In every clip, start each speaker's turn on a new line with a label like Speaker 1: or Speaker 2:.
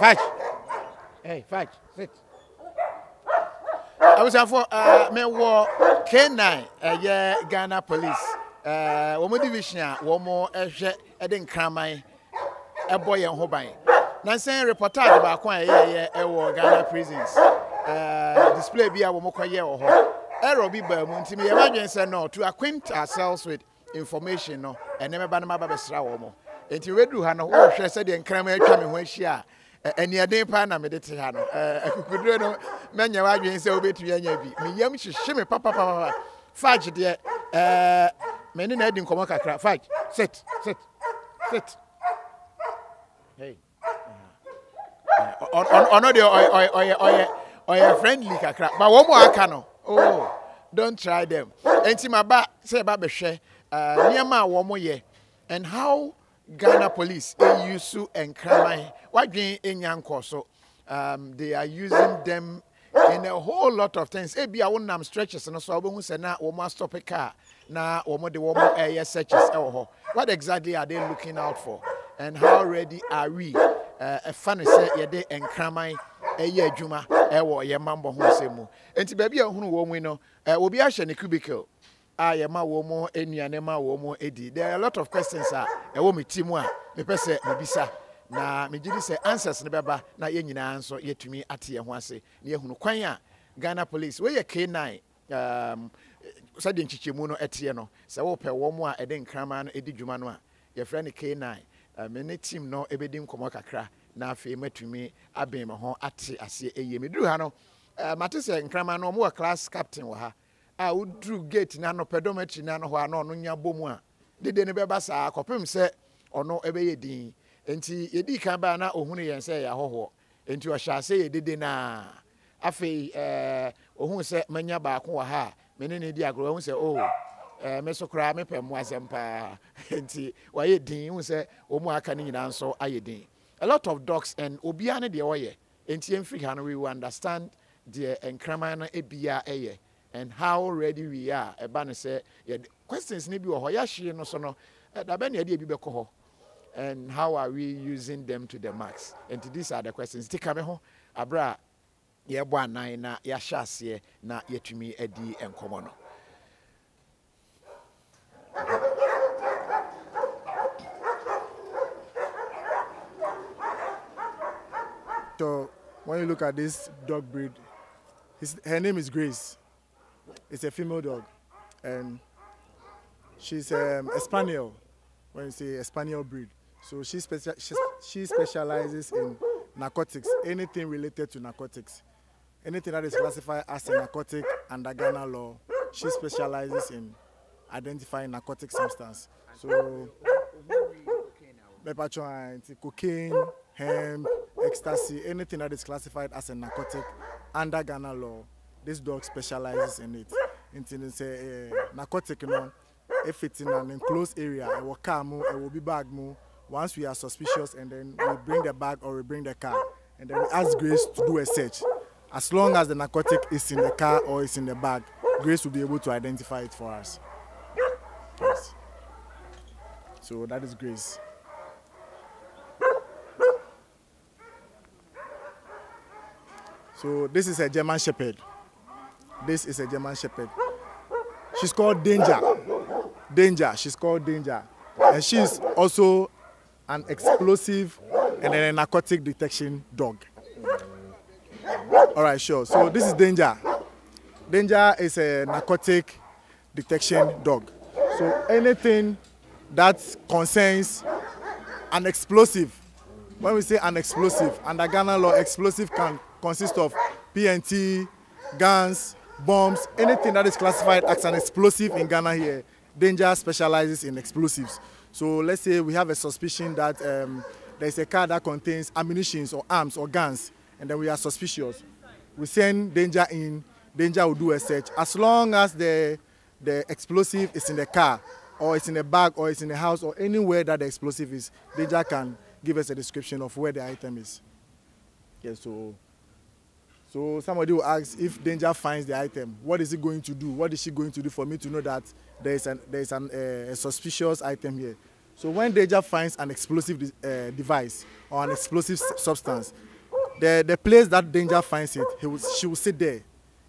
Speaker 1: Fetch. Hey, fetch. Sit. abusuafo uh, mewɔ k9 ɛyɛ ghana police uh, wɔn division a wɔn ɛhwɛ ɛde nkraman ɛbɔ yɛn ho ban nansan reportage baako a ɛyɛyɛ ɛwɔ ghana prisons uh, display bi a wɔn kɔyɛ wɔ hɔ error bi baa mu nti yɛn no to acquaint ourselves with information no ɛnɛ mɛba no maba bɛsra wɔn nti wɔaduru ha no wɔrehwɛ sɛdeɛ nkraman atwa me ho ahyia ɛniɛden paa na mede te ha no. Akukuduro no mɛnyɛ w'adwene sɛ wobɛtumi anya bi. Meyam hyehye me papapapa fag deɛ ɛɛ mene na adi nkɔmmɔ kakra. Fag sit sit sit. Ɔno deɛ ɔyɛ friendly kakra. But wɔn mu aka no oh don't try them. Nti ma ba sɛ ɛba bɛhwɛ nneɛma a wɔn yɛ and how ghana police eyusu nkraman wadwin enya nkɔ so um, they are using them in a whole lot of things. Ebi a wonam stretches no so a wobɛhu sɛ na wɔn astɔpe car na wɔn de wɔn ɛyɛ searches what exactly are they looking out for? And how ready are we? Ɛfa no sɛ yɛde nkraman ɛyɛ adwuma ɛwɔ yɛn mambɔ ho nsɛm mu. Nti baabi a ehunu wɔn mu no obi ahyɛ ne cubicle a yɛma wɔn nnuane ma wɔn edi there are a lot of questions a ɛwɔ mi ti mu a mepɛ sɛ mebisa. Na megye di sɛ answers no bɛba na yɛn nyinaa nso yɛtumi ate yɛn ho ase na yɛhunu kwan a ghana police wɔyɛ k9 um, sɛdeɛ nkyekyɛmu no ɛteɛ no sɛ wɔpɛ wɔn a ɛde nkraman no ɛdi dwuma no a yɛfrɛ no k9 um, ne team no ɛbɛdi nkɔmmɔ kakra na afei matumi abɛn me ho ate aseɛ ɛyie meduru ha no uh, mate sɛ nkraman no ɔmo wɔ class captain wɔ ha a woduru gate na no pedometry na no hɔ a na ɔno nya bɔ mu a dede no bɛba saa. Kɔpem sɛ ɔno ɛbɛyɛ din. Nti yɛdi kan baa na ohunu yɛn sɛ yɛ ahɔhoɔ nti ɔhyɛ ase yɛ dede naa afei ɛɛ ohun sɛ manya baako wɔ ha a mene ne di agorɔ. Ohun sɛ o ɛɛ me so koraa mepɛ mu asɛm paa. Nti wɔayɛ din. Ohun sɛ wɔn aka ne nyinaa nso ayɛ din. A lot of dogs and obiara ne deɛ wɔyɛ nti yɛn firi ha no we will understand deɛ nkraman no ebia ɛyɛ and how ready we are. Ɛba no sɛ yɛde questions ne bi wɔ hɔ yɛahyee no so no dabɛ ne yɛde ebi bɛkɔ hɔ and how are we using them to the max? And these are the questions. Ti ka me ho abira yɛbɔ anan na yɛahyɛ aseɛ na yɛtumi adi nkɔmɔ no.
Speaker 2: So when you look at this dog breed, her name is Grace. It's a female dog, and she's um, a spaniel. When you say a spaniel breed, so she, she, she specializes in narcotics, anything related to narcotics, anything that is classified as a narcotic under Ghana law. She specializes in identifying narcotic substance. So, cocaine, hemp, ecstasy, anything that is classified as a narcotic under Ghana law, this dog specializes in it. Until it's a, eh, a narcotic, you know, if it's in an enclosed area, it will come, it will be bag mu. Once we are suspicious, and then we bring the bag or we bring the car, and then we ask Grace to do a search. As long as the narcotic is in the car or is in the bag, Grace will be able to identify it for us. Yes. So that is Grace. So this is a German Shepherd. This is a German Shepherd. She's called Danger. Danger. She's called Danger. And she's also an explosive and a narcotic detection dog. All right, sure. So this is Danger. Danger is a narcotic detection dog. So anything that concerns an explosive, when we say an explosive, under Ghana law, explosive can consist of PNT, guns, bombs, anything that is classified as an explosive in Ghana here. Danger specializes in explosives. So let's say we have a suspicion that um, there's a car that contains ammunition or arms or guns, and then we are suspicious. We send Danger in, Danger will do a search. As long as the, the explosive is in the car, or it's in a bag, or it's in the house, or anywhere that the explosive is, Danger can give us a description of where the item is. Yes, so so somebody will ask if danger finds the item, what is it going to do? What is she going to do for me to know that there is an there is an, uh, a suspicious item here? So when danger finds an explosive uh, device or an explosive substance, the, the place that danger finds it, will, she will sit there,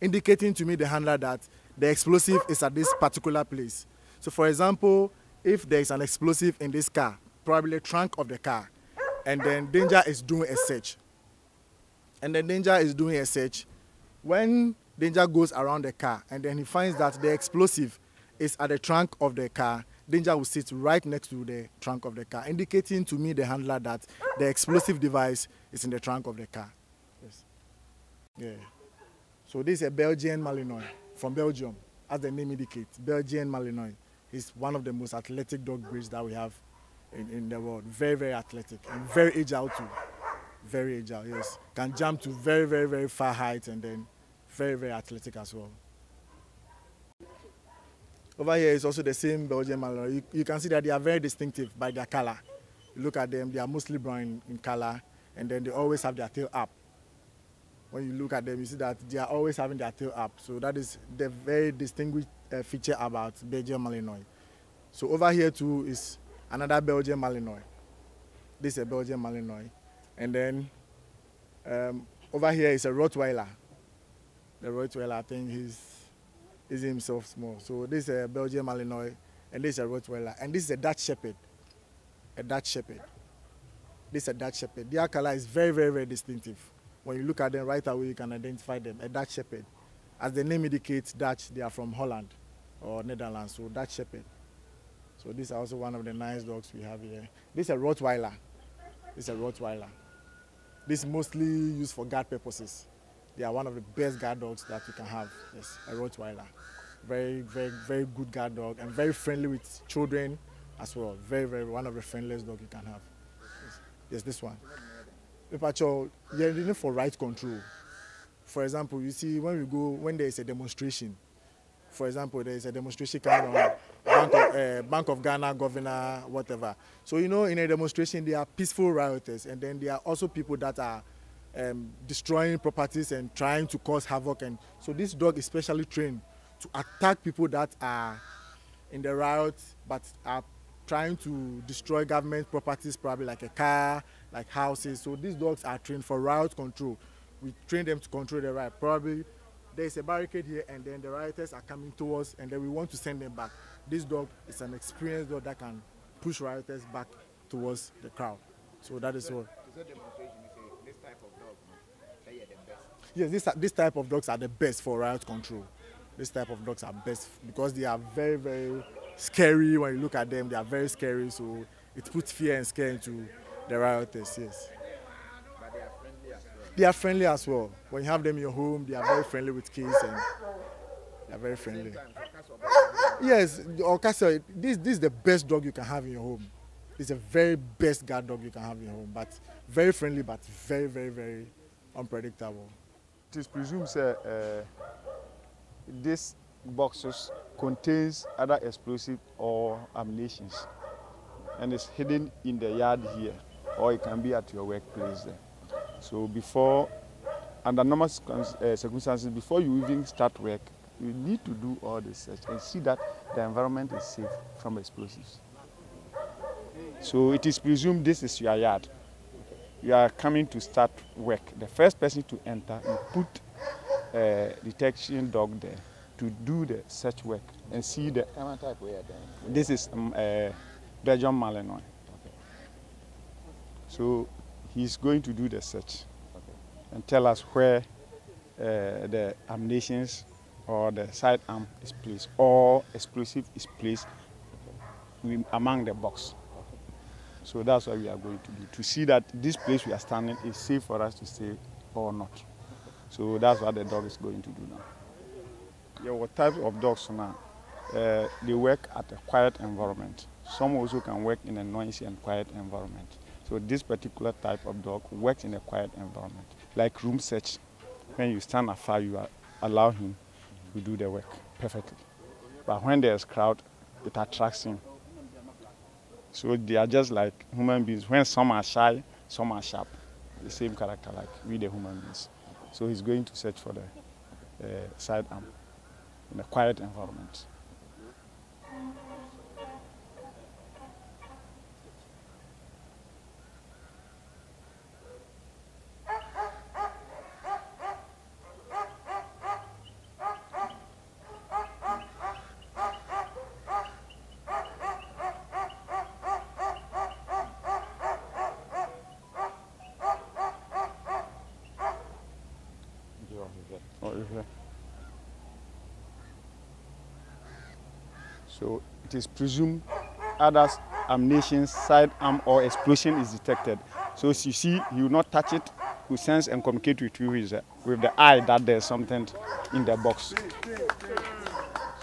Speaker 2: indicating to me, the handler, that the explosive is at this particular place. So, for example, if there is an explosive in this car, probably the trunk of the car, and then danger is doing a search, and then danger is doing a search, when danger goes around the car and then he finds that the explosive is at the trunk of the car, danger will sit right next to the trunk of the car, indicating to me, the handler, that the explosive device is in the trunk of the car. Yes. Yeah. So this is a Belgian Malinois from Belgium, as the name indicates. Belgian Malinois is one of the most athletic dog breeds that we have in, in the world. Very, very athletic and very agile too. Very agile, yes. Can jump to very, very, very far heights and then very, very athletic as well. Over here is also the same Belgian Malinois. You, you can see that they are very distinctive by their color. You look at them, they are mostly brown in, in color and then they always have their tail up. When you look at them, you see that they are always having their tail up. So that is the very distinguished uh, feature about Belgian Malinois. So over here too is another Belgian Malinois. This is a Belgian Malinois. And then um, over here is a Rottweiler. The Rottweiler, I think he's, he's himself small. So this is a Belgian Malinois, and this is a Rottweiler. And this is a Dutch Shepherd. A Dutch Shepherd. This is a Dutch Shepherd. Their color is very, very, very distinctive. When you look at them right away, you can identify them. A Dutch Shepherd. As the name indicates, Dutch, they are from Holland or Netherlands. So Dutch Shepherd. So this is also one of the nice dogs we have here. This is a Rottweiler. This is a Rottweiler. This is mostly used for guard purposes. They are one of the best guard dogs that you can have. Yes, a Rottweiler. Very, very, very good guard dog and very friendly with children as well. Very, very one of the friendliest dog you can have. Yes, yes this one. Papacho, you're in it for right control. For example, you see when we go when there is a demonstration. For example, there is a demonstration kind of Bank of, uh, Bank of Ghana governor, whatever. So you know, in a demonstration, there are peaceful rioters, and then there are also people that are um, destroying properties and trying to cause havoc. And so this dog is specially trained to attack people that are in the riot, but are trying to destroy government properties, probably like a car, like houses. So these dogs are trained for riot control. We train them to control the riot. Probably there is a barricade here, and then the rioters are coming towards, and then we want to send them back. This dog is an experienced dog that can push rioters back towards the crowd. So that is what. Yes, this, this type of dogs are the best for riot control. This type of dogs are best because they are very, very scary. When you look at them, they are very scary. So it puts fear and scare into the rioters, yes. They are friendly as well. When you have them in your home, they are very friendly with kids and they are very friendly. Yes, Ocasio, this, this is the best dog you can have in your home. It's the very best guard dog you can have in your home, but very friendly, but very, very, very unpredictable.
Speaker 3: It is presumed that uh, this boxes contains other explosive or ammunitions and it's hidden in the yard here or it can be at your workplace there. So before, under normal uh, circumstances, before you even start work, you need to do all the search and see that the environment is safe from explosives. So it is presumed this is your yard. You are coming to start work. The first person to enter, you put a detection dog there to do the search work and see the. This is um, uh, Malinois. So he's going to do the search and tell us where uh, the ammunitions or the sidearm is placed or explosive is placed wi- among the box. So that's what we are going to do to see that this place we are standing is safe for us to stay or not. So that's what the dog is going to do now. Yeah, what type of dogs now? Uh, they work at a quiet environment. Some also can work in a noisy and quiet environment. So this particular type of dog works in a quiet environment, like room search. When you stand afar, you allow him to do the work perfectly. But when there's crowd, it attracts him. So they are just like human beings. When some are shy, some are sharp. The same character like we the human beings. So he's going to search for the uh, sidearm in a quiet environment. So it is presumed other ammunition, sidearm or explosion is detected. So as you see, he will not touch it, he sense and communicate with you with the, with the eye that there's something in the box.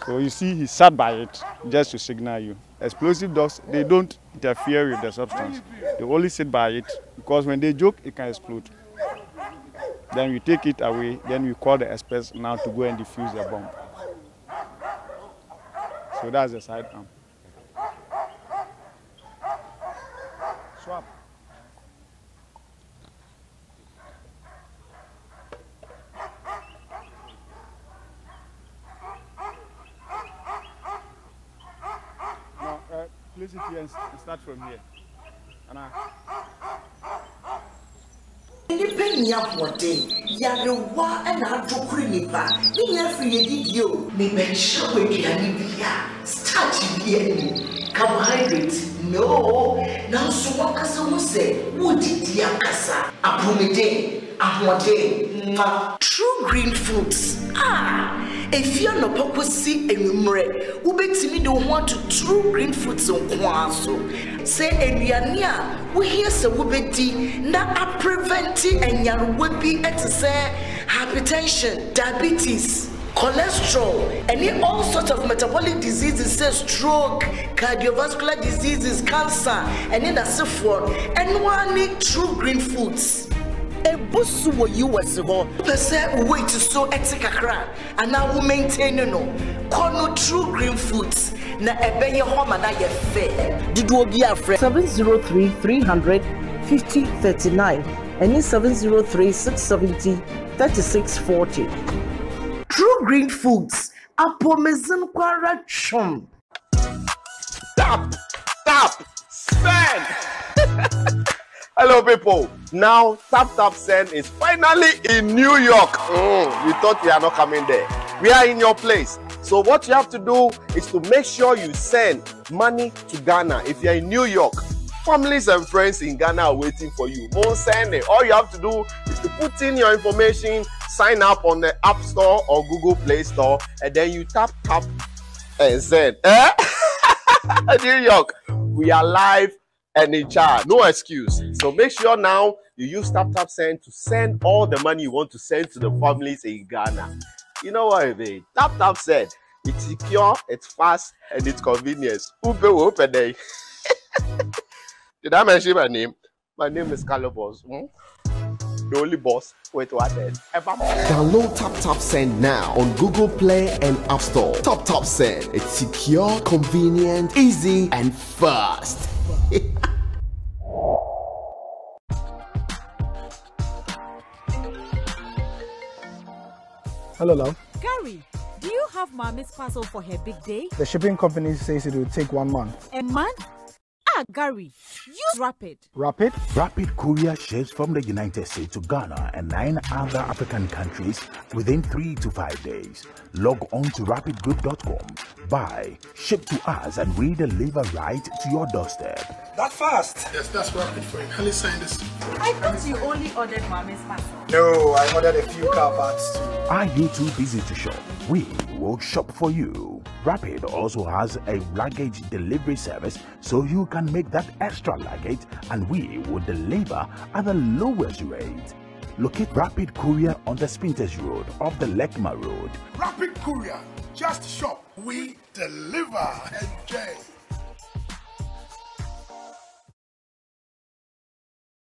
Speaker 3: So you see, he sat by it just to signal you. Explosive dogs, they don't interfere with the substance. They only sit by it because when they joke, it can explode. Then we take it away, then we call the experts now to go and defuse the bomb. So that's the sidearm. Swap. Now, uh, place it here and start from here. And I,
Speaker 4: nni ahoɔden yarewa ɛna adwokore nnipa ne nyɛ afiri yɛdidie o. Mebɛkyerɛ wɔ aduane bi a starch bi ani. Carbohydrate no. Nanso wɔkasa ho sɛ wodidi akasa. Apomeden ahoɔden ma true green foods a ɛfi anɔpa kɔsi anwummerɛ wobɛtumi de wo ho ato true green foods nko ara so sɛ aduane a wohia sɛ wobɛdi na apreventi anyarewa bi ɛte sɛ hypertension diabetes cholesterol ɛne all sorts of metabolic diseases sɛ stroke cardiovascular diseases cancer ɛne n'asefoɔ ɛno ara ne true green foods ebu so wɔ us hɔ pɛ sɛ weight so ɛte kakra. Anaa wo maintain no. Kɔ no true green foods na ɛbɛyɛ hɔ ma na yɛ fɛ dodoɔ bi afrɛ
Speaker 5: 703 300 50 39 ɛne 703 670 36 40
Speaker 4: true green foods apɔmezin kwara twom
Speaker 6: Tap, tap, send. Hello, people. Now, Tap Tap Send is finally in New York. Mm, you thought we are not coming there. We are in your place. So, what you have to do is to make sure you send money to Ghana. If you're in New York, families and friends in Ghana are waiting for you. Won't send it. All you have to do is to put in your information, sign up on the App Store or Google Play Store, and then you tap, tap, and send. Eh? New York, we are live and in charge. No excuse. So make sure now you use Tap Tap Send to send all the money you want to send to the families in Ghana. You know what mean? Tap Tap Send. It's secure, it's fast, and it's convenient. Upe open day. Did I mention my name? My name is Calibos. Hmm? The only boss. Wait, what then?
Speaker 7: Download Tap Tap Send now on Google Play and App Store. Tap Tap Send. It's secure, convenient, easy, and fast.
Speaker 2: Hello, love.
Speaker 8: Gary, do you have mommy's parcel for her big day?
Speaker 2: The shipping company says it will take one month.
Speaker 8: A month? Ah, Gary, use Rapid.
Speaker 2: Rapid?
Speaker 9: Rapid courier ships from the United States to Ghana and nine other African countries within three to five days. Log on to rapidgroup.com, buy, ship to us, and we deliver right to your doorstep.
Speaker 10: That fast?
Speaker 11: Yes, that's rapid for him. Helly sign this.
Speaker 8: I thought you only ordered mommy's parcel.
Speaker 10: No, I ordered a few car parts too.
Speaker 9: Are you too busy to shop? We will shop for you. Rapid also has a luggage delivery service so you can make that extra luggage and we will deliver at the lowest rate. Locate Rapid Courier on the Spintex Road off the Lekma Road.
Speaker 11: Rapid courier. Just shop. We deliver. Enjoy.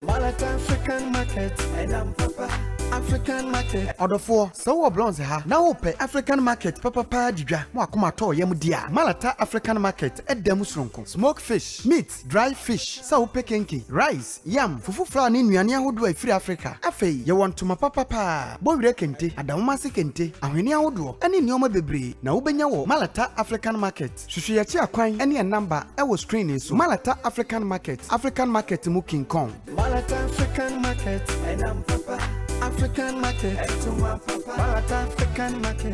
Speaker 10: Malata African market, and I'm Papa. African market.
Speaker 12: ɔdɔfoɔ sɛ wowɔ blonde ha. Na wopɛ african market pɛpɛpaa didwa ma wakoma tɔɔ yam di a malata african market ɛda mu soronko smoke fish meat dry fish. Sɛ wopɛ kenke rice yam fufu flour ne nnuane ahodoɔ a ɛfiri africa afei yɛwɔ ntoma papapaa bɔwerɛ kente adamomase kente ahwene ahodoɔ ɛne nneɔma bebree na wobɛnya wɔ malata african market. Hwehwɛ yɛkyi akwan ne ɛ number. ɛwɔ screen yi so malata african market african market mu king kong
Speaker 10: Malata African market, I'm Papa. African market, and to my Papa. Malata African market.